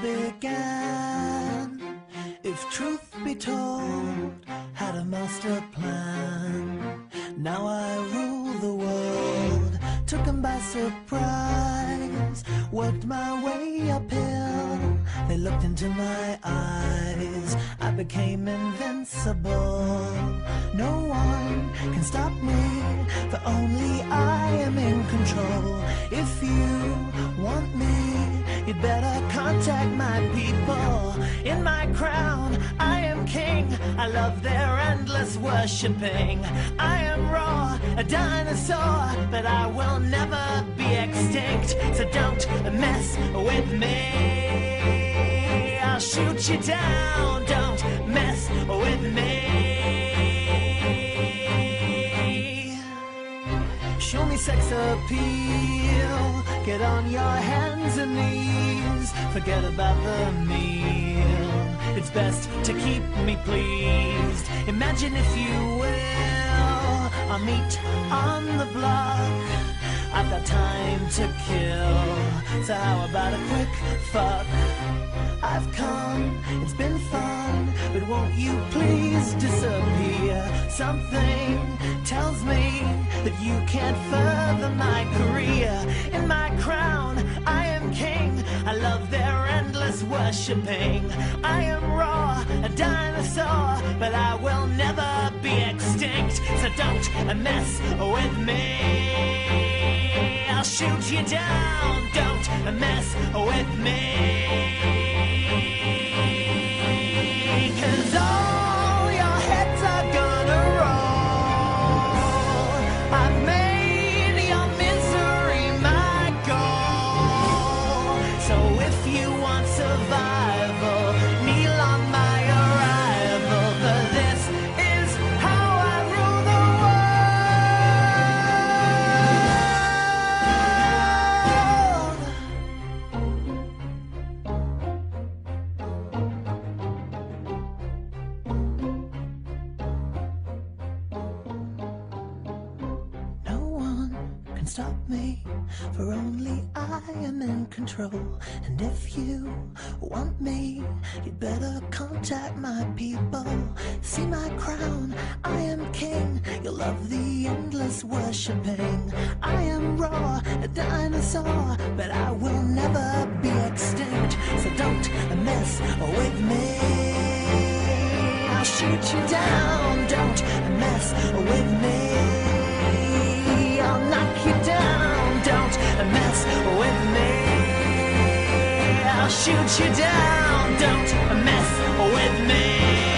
began. If truth be told, had a master plan. Now I rule the world, took him by surprise. Worked my way uphill, they looked into my eyes. I became invincible. No one can stop me, for only I am in control. If you want me, you'd better contact my people. In my crown, I am king. I love their endless worshipping. I am raw, a dinosaur, but I will never be extinct. So don't mess with me. I'll shoot you down. Don't mess with me. Show me sex appeal. Get on your hands and knees. Forget about the meal. It's best to keep me pleased. Imagine if you will. I'll meet on the block. I've got time to kill. So how about a quick fuck? I've come, it's been fun, but won't you please disappear? Something tells you can't further my career. In my crown, I am king. I love their endless worshipping. I am raw, a dinosaur, but I will never be extinct. So don't mess with me. I'll shoot you down. Don't mess with me. Stop me, for only I am in control. And if you want me, you'd better contact my people. See my crown, I am king. You'll love the endless worshipping. I am raw, a dinosaur, but I will never be extinct. So don't mess with me. I'll shoot you down. Don't mess with me. With me. I'll shoot you down. Don't mess with me.